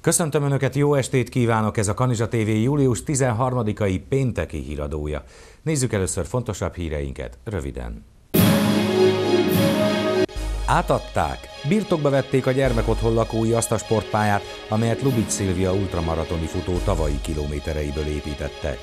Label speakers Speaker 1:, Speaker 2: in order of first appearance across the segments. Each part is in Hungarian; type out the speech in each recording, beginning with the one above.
Speaker 1: Köszöntöm Önöket, jó estét kívánok! Ez a Kanizsa TV július 13-ai pénteki híradója. Nézzük először fontosabb híreinket, röviden. Átadták, birtokba vették a gyermekotthon lakói azt a sportpályát, amelyet Lubic Szilvia ultramaratoni futó tavalyi kilométereiből építettek.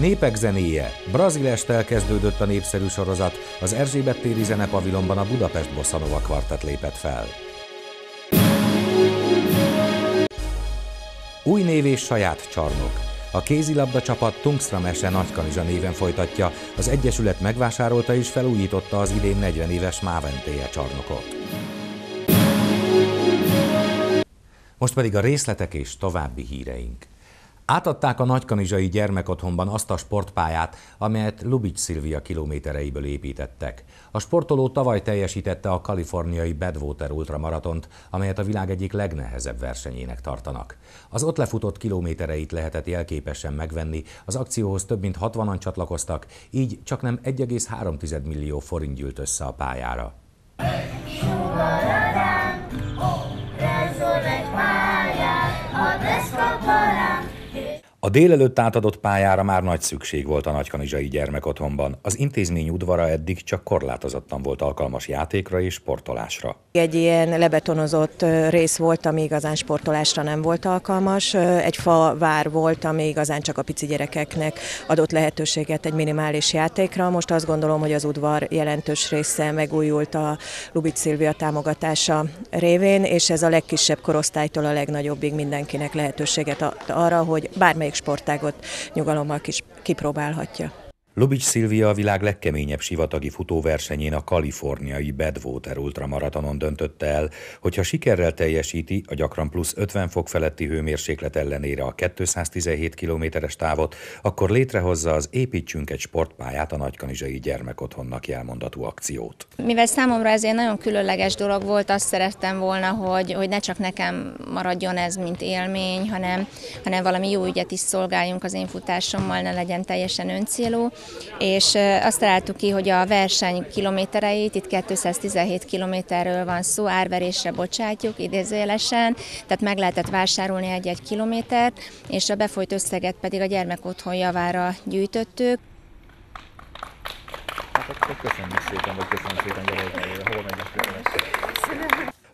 Speaker 1: Népek zenéje. Brazilestel kezdődött a népszerű sorozat, az Erzsébet téri zenepavilonban a Budapest Bosszanova kvartett lépett fel. Új név és saját csarnok. A kézilabda csapat Tungstra Mese Nagykanizsa néven folytatja, az Egyesület megvásárolta és felújította az idén 40 éves Máventéje csarnokot. Most pedig a részletek és további híreink. Átadták a nagykanizsai gyermekotthonban azt a sportpályát, amelyet Lubic Szilvia kilométereiből építettek. A sportoló tavaly teljesítette a kaliforniai Badwater ultramaratont, amelyet a világ egyik legnehezebb versenyének tartanak. Az ott lefutott kilométereit lehetett jelképesen megvenni, az akcióhoz több mint 60-an csatlakoztak, így csak nem 1,3 millió forint gyűlt össze a pályára. Sugaradán, a délelőtt átadott pályára már nagy szükség volt a nagykanizsai gyermekotthonban. Az intézmény udvara eddig csak korlátozottan volt alkalmas játékra és sportolásra.
Speaker 2: Egy ilyen lebetonozott rész volt, ami igazán sportolásra nem volt alkalmas. Egy fa vár volt, ami igazán csak a pici gyerekeknek adott lehetőséget egy minimális játékra. Most azt gondolom, hogy az udvar jelentős része megújult a Lubic Szilvia támogatása révén, és ez a legkisebb korosztálytól a legnagyobbig mindenkinek lehetőséget ad arra, hogy bármely bármelyik sportágot nyugalommal kis, kipróbálhatja.
Speaker 1: Lubics Szilvia a világ legkeményebb sivatagi futóversenyén a kaliforniai Badwater ultramaratonon döntötte el, hogyha sikerrel teljesíti a gyakran plusz 50 fok feletti hőmérséklet ellenére a 217 kilométeres távot, akkor létrehozza az Építsünk egy sportpályát a Nagykanizsai gyermekotthonnak jelmondatú akciót.
Speaker 3: Mivel számomra ez egy nagyon különleges dolog volt, azt szerettem volna, hogy, hogy ne csak nekem maradjon ez, mint élmény, hanem, hanem valami jó ügyet is szolgáljunk az én futásommal, ne legyen teljesen öncélú és azt találtuk ki, hogy a verseny kilométereit, itt 217 kilométerről van szó, árverésre bocsátjuk idézőjelesen, tehát meg lehetett vásárolni egy-egy kilométert, és a befolyt összeget pedig a gyermek otthon javára gyűjtöttük.
Speaker 1: Hát szépen, köszönjük szépen, gyere, hol megyünk.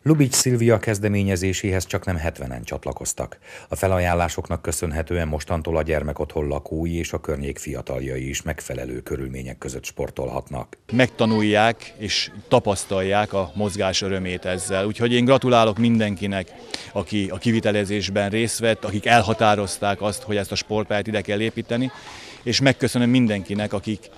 Speaker 1: Lubics Szilvia kezdeményezéséhez csak nem 70-en csatlakoztak. A felajánlásoknak köszönhetően mostantól a gyermekotthon lakói és a környék fiataljai is megfelelő körülmények között sportolhatnak.
Speaker 4: Megtanulják és tapasztalják a mozgás örömét ezzel. Úgyhogy én gratulálok mindenkinek, aki a kivitelezésben részt vett, akik elhatározták azt, hogy ezt a sportpályát ide kell építeni, és megköszönöm mindenkinek, akik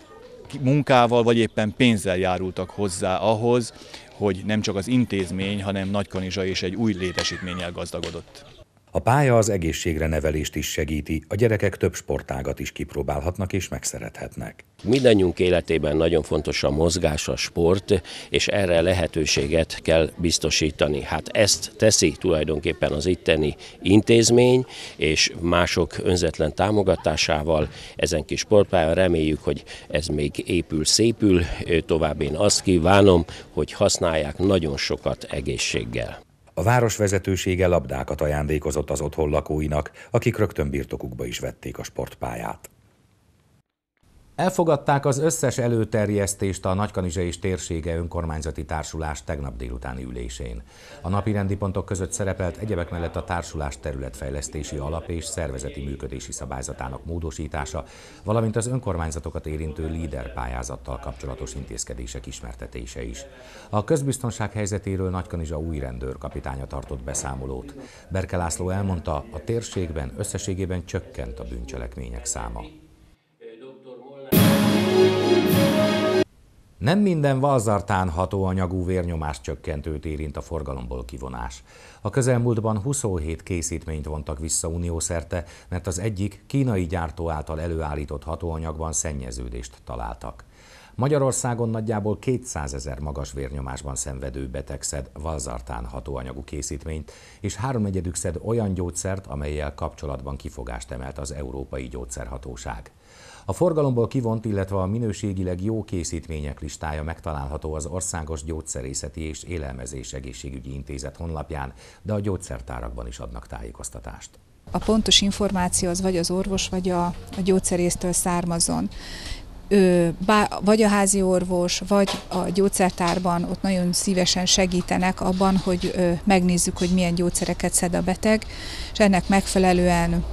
Speaker 4: munkával vagy éppen pénzzel járultak hozzá ahhoz, hogy nem csak az intézmény, hanem Nagykanizsa is egy új létesítménnyel gazdagodott.
Speaker 1: A pálya az egészségre nevelést is segíti, a gyerekek több sportágat is kipróbálhatnak és megszerethetnek.
Speaker 5: Mindannyiunk életében nagyon fontos a mozgás, a sport, és erre lehetőséget kell biztosítani. Hát ezt teszi tulajdonképpen az itteni intézmény, és mások önzetlen támogatásával ezen kis sportpálya. Reméljük, hogy ez még épül, szépül. Tovább én azt kívánom, hogy használják nagyon sokat egészséggel.
Speaker 1: A város vezetősége labdákat ajándékozott az otthon lakóinak, akik rögtön birtokukba is vették a sportpályát. Elfogadták az összes előterjesztést a Nagykanizsa és térsége önkormányzati társulás tegnap délutáni ülésén. A napi rendi pontok között szerepelt egyebek mellett a társulás területfejlesztési alap és szervezeti működési szabályzatának módosítása, valamint az önkormányzatokat érintő líder pályázattal kapcsolatos intézkedések ismertetése is. A közbiztonság helyzetéről Nagykanizsa új rendőrkapitánya tartott beszámolót. Berke László elmondta, a térségben összességében csökkent a bűncselekmények száma. Nem minden valzartán hatóanyagú vérnyomás csökkentőt érint a forgalomból kivonás. A közelmúltban 27 készítményt vontak vissza uniószerte, mert az egyik kínai gyártó által előállított hatóanyagban szennyeződést találtak. Magyarországon nagyjából 200 ezer magas vérnyomásban szenvedő beteg szed valzartán hatóanyagú készítményt, és háromnegyedük szed olyan gyógyszert, amelyel kapcsolatban kifogást emelt az Európai Gyógyszerhatóság. A forgalomból kivont, illetve a minőségileg jó készítmények listája megtalálható az Országos Gyógyszerészeti és Élelmezés Egészségügyi Intézet honlapján, de a gyógyszertárakban is adnak tájékoztatást.
Speaker 6: A pontos információ az vagy az orvos, vagy a, a gyógyszerésztől származon ő, bá, vagy a házi orvos, vagy a gyógyszertárban ott nagyon szívesen segítenek abban, hogy ö, megnézzük, hogy milyen gyógyszereket szed a beteg, és ennek megfelelően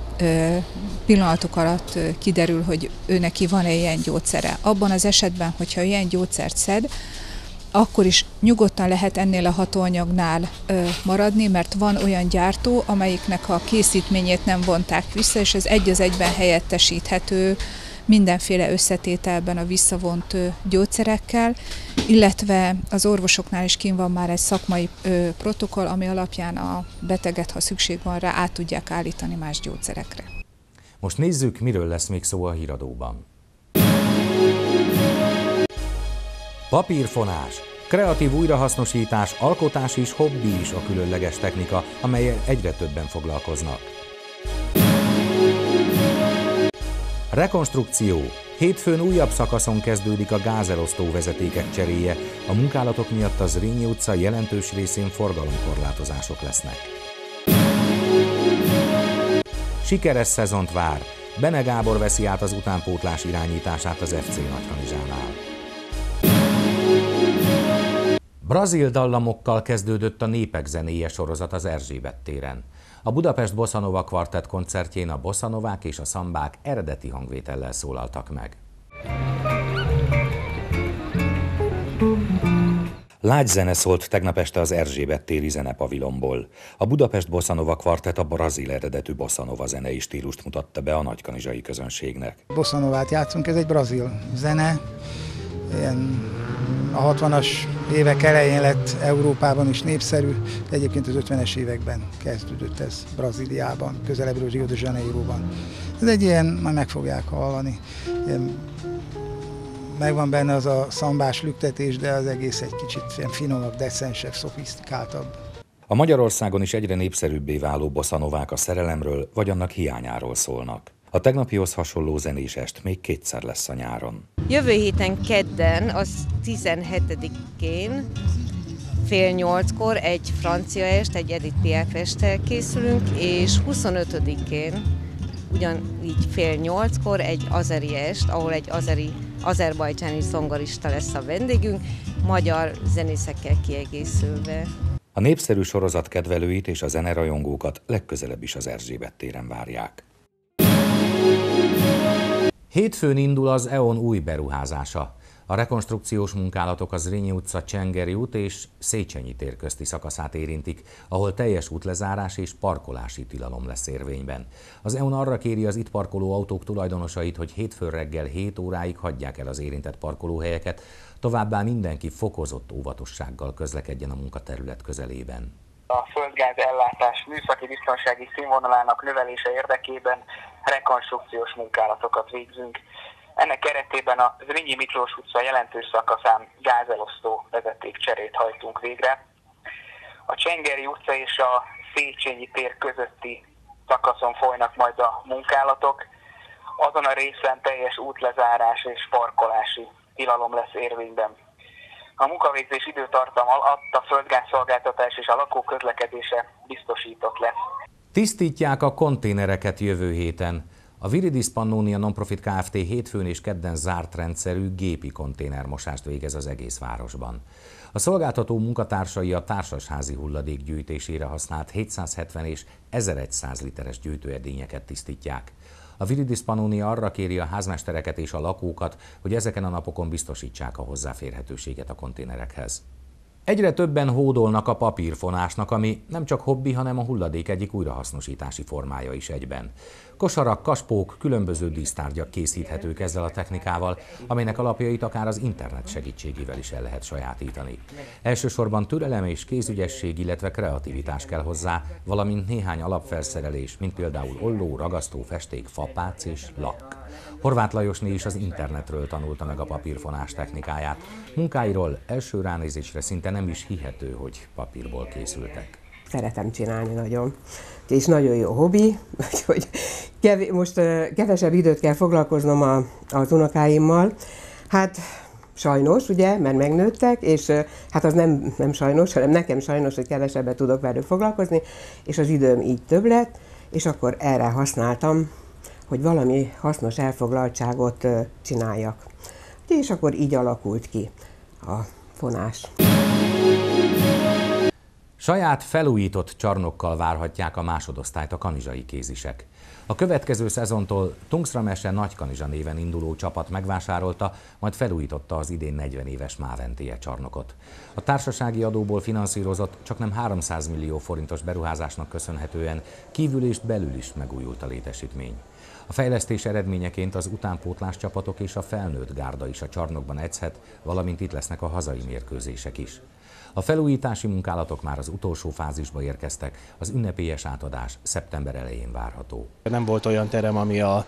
Speaker 6: pillanatok alatt kiderül, hogy ő neki van-e ilyen gyógyszere. Abban az esetben, hogyha ilyen gyógyszert szed, akkor is nyugodtan lehet ennél a hatóanyagnál ö, maradni, mert van olyan gyártó, amelyiknek a készítményét nem vonták vissza, és ez egy az egyben helyettesíthető mindenféle összetételben a visszavont gyógyszerekkel, illetve az orvosoknál is kín van már egy szakmai protokoll, ami alapján a beteget, ha szükség van rá, át tudják állítani más gyógyszerekre.
Speaker 1: Most nézzük, miről lesz még szó a híradóban. Papírfonás, kreatív újrahasznosítás, alkotás és hobbi is a különleges technika, amelyel egyre többen foglalkoznak. Rekonstrukció. Hétfőn újabb szakaszon kezdődik a gázelosztó vezetékek cseréje, a munkálatok miatt az Rényi utca jelentős részén forgalomkorlátozások lesznek. Sikeres szezont vár. Bene Gábor veszi át az utánpótlás irányítását az FC Nagykanizsánál. Brazil dallamokkal kezdődött a Népek zenéje sorozat az Erzsébet téren. A Budapest Bossanova kvartett koncertjén a bossanovák és a szambák eredeti hangvétellel szólaltak meg. Lágy zene szólt tegnap este az Erzsébet téri zenepavilomból. A Budapest Bossanova kvartett a brazil eredetű bossanova zenei stílust mutatta be a nagykanizsai közönségnek.
Speaker 7: Bossanovát játszunk, ez egy brazil zene, ilyen a 60-as évek elején lett Európában is népszerű, de egyébként az 50-es években kezdődött ez Brazíliában, közelebbről Rio de Janeiroban. Ez egy ilyen, majd meg fogják hallani, ilyen, megvan benne az a szambás lüktetés, de az egész egy kicsit ilyen finomabb, decensebb, szofisztikáltabb.
Speaker 1: A Magyarországon is egyre népszerűbbé váló bossanovák a szerelemről vagy annak hiányáról szólnak. A tegnapihoz hasonló zenés est még kétszer lesz a nyáron.
Speaker 8: Jövő héten kedden, az 17-én fél nyolckor egy francia est, egy Edith Piaf estel készülünk, és 25-én ugyanígy fél nyolckor egy azeri est, ahol egy azeri, azerbajcsáni zongorista lesz a vendégünk, magyar zenészekkel kiegészülve.
Speaker 1: A népszerű sorozat kedvelőit és a zenerajongókat legközelebb is az Erzsébet téren várják. Hétfőn indul az EON új beruházása. A rekonstrukciós munkálatok az Rényi utca, Csengeri út és Széchenyi tér közti szakaszát érintik, ahol teljes útlezárás és parkolási tilalom lesz érvényben. Az EON arra kéri az itt parkoló autók tulajdonosait, hogy hétfőn reggel 7 óráig hagyják el az érintett parkolóhelyeket, továbbá mindenki fokozott óvatossággal közlekedjen a munkaterület közelében
Speaker 9: a földgáz ellátás műszaki biztonsági színvonalának növelése érdekében rekonstrukciós munkálatokat végzünk. Ennek keretében a Zrínyi Miklós utca jelentős szakaszán gázelosztó vezetékcserét hajtunk végre. A Csengeri utca és a Széchenyi tér közötti szakaszon folynak majd a munkálatok. Azon a részen teljes útlezárás és parkolási tilalom lesz érvényben. A munkavégzés időtartam alatt a földgázszolgáltatás és a lakók közlekedése biztosított lesz.
Speaker 1: Tisztítják a konténereket jövő héten. A Viridis Pannonia Nonprofit Kft. hétfőn és kedden zárt rendszerű gépi konténermosást végez az egész városban. A szolgáltató munkatársai a társasházi hulladék gyűjtésére használt 770 és 1100 literes gyűjtőedényeket tisztítják. A Viridis Pannonia arra kéri a házmestereket és a lakókat, hogy ezeken a napokon biztosítsák a hozzáférhetőséget a konténerekhez. Egyre többen hódolnak a papírfonásnak, ami nem csak hobbi, hanem a hulladék egyik újrahasznosítási formája is egyben. Kosarak, kaspók, különböző dísztárgyak készíthetők ezzel a technikával, aminek alapjait akár az internet segítségével is el lehet sajátítani. Elsősorban türelem és kézügyesség, illetve kreativitás kell hozzá, valamint néhány alapfelszerelés, mint például olló, ragasztó, festék, fapác és lak. Horváth Lajosné is az internetről tanulta meg a papírfonás technikáját. Munkáiról első ránézésre szinte nem is hihető, hogy papírból készültek.
Speaker 10: Szeretem csinálni nagyon, és nagyon jó hobbi, úgyhogy kev- most kevesebb időt kell foglalkoznom a, az unokáimmal. Hát sajnos, ugye, mert megnőttek, és hát az nem, nem sajnos, hanem nekem sajnos, hogy kevesebbet tudok velük foglalkozni, és az időm így több lett, és akkor erre használtam hogy valami hasznos elfoglaltságot csináljak. És akkor így alakult ki a fonás.
Speaker 1: Saját felújított csarnokkal várhatják a másodosztályt a kanizsai kézisek. A következő szezontól Tungsra Mese Nagykanizsa néven induló csapat megvásárolta, majd felújította az idén 40 éves Máventéje csarnokot. A társasági adóból finanszírozott csak nem 300 millió forintos beruházásnak köszönhetően kívül és belül is megújult a létesítmény. A fejlesztés eredményeként az utánpótlás csapatok és a felnőtt gárda is a csarnokban edzhet, valamint itt lesznek a hazai mérkőzések is. A felújítási munkálatok már az utolsó fázisba érkeztek, az ünnepélyes átadás szeptember elején várható.
Speaker 11: Nem volt olyan terem, ami a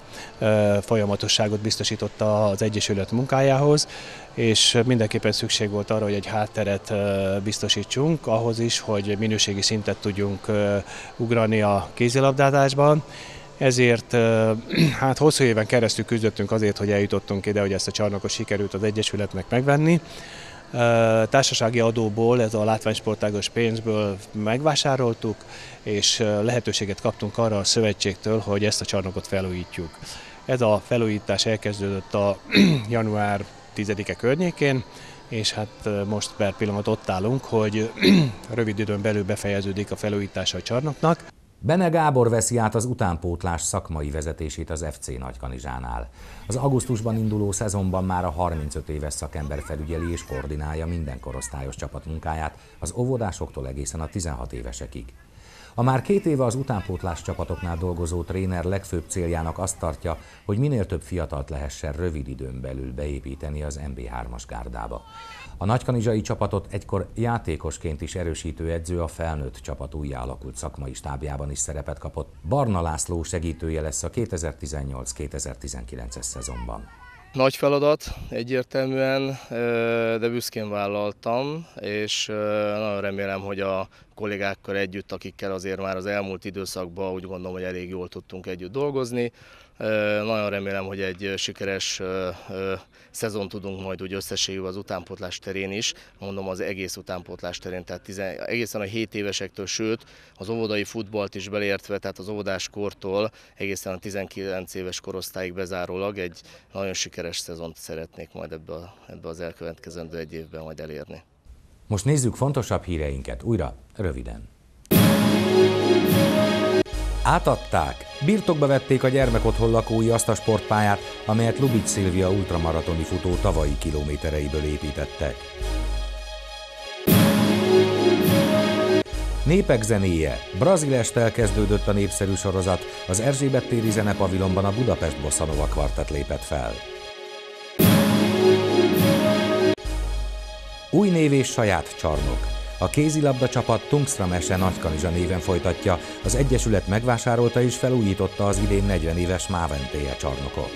Speaker 11: folyamatosságot biztosította az Egyesület munkájához, és mindenképpen szükség volt arra, hogy egy hátteret biztosítsunk, ahhoz is, hogy minőségi szintet tudjunk ugrani a kézilabdázásban ezért hát hosszú éven keresztül küzdöttünk azért, hogy eljutottunk ide, hogy ezt a csarnokot sikerült az Egyesületnek megvenni. Társasági adóból, ez a látványsportágos pénzből megvásároltuk, és lehetőséget kaptunk arra a szövetségtől, hogy ezt a csarnokot felújítjuk. Ez a felújítás elkezdődött a január 10-e környékén, és hát most per pillanat ott állunk, hogy rövid időn belül befejeződik a felújítása a csarnoknak.
Speaker 1: Bene Gábor veszi át az utánpótlás szakmai vezetését az FC Nagykanizsánál. Az augusztusban induló szezonban már a 35 éves szakember felügyeli és koordinálja minden korosztályos csapat munkáját, az óvodásoktól egészen a 16 évesekig. A már két éve az utánpótlás csapatoknál dolgozó tréner legfőbb céljának azt tartja, hogy minél több fiatalt lehessen rövid időn belül beépíteni az MB3-as gárdába. A nagykanizsai csapatot egykor játékosként is erősítő edző a felnőtt csapat újjáalakult szakmai stábjában is szerepet kapott. Barna László segítője lesz a 2018-2019-es szezonban.
Speaker 12: Nagy feladat egyértelműen, de büszkén vállaltam, és nagyon remélem, hogy a kollégákkal együtt, akikkel azért már az elmúlt időszakban úgy gondolom, hogy elég jól tudtunk együtt dolgozni. Nagyon remélem, hogy egy sikeres szezon tudunk majd úgy összességül az utánpótlás terén is, mondom az egész utánpótlás terén, tehát tizen, egészen a 7 évesektől, sőt az óvodai futballt is beleértve, tehát az óvodás kortól egészen a 19 éves korosztályig bezárólag egy nagyon sikeres szezont szeretnék majd ebbe, a, ebbe az elkövetkezendő egy évben majd elérni.
Speaker 1: Most nézzük fontosabb híreinket újra, röviden. Átadták, birtokba vették a gyermekotthon lakói azt a sportpályát, amelyet Lubic Szilvia ultramaratoni futó tavalyi kilométereiből építettek. Népek zenéje. Brazil estel kezdődött a népszerű sorozat. Az Erzsébet téri zenepavilonban a Budapest Bossa Nova kvartett lépett fel. Új név és saját csarnok. A kézilabda csapat Tungstra Mese Nagykanizsa néven folytatja, az Egyesület megvásárolta és felújította az idén 40 éves Máventéje csarnokot.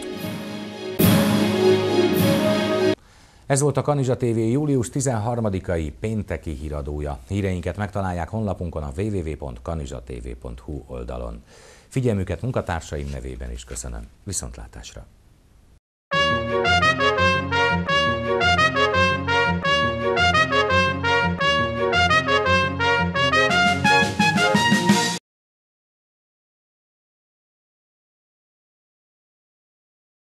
Speaker 1: Ez volt a Kanizsa TV július 13-ai pénteki híradója. Híreinket megtalálják honlapunkon a www.kanizsatv.hu oldalon. Figyelmüket munkatársaim nevében is köszönöm. Viszontlátásra!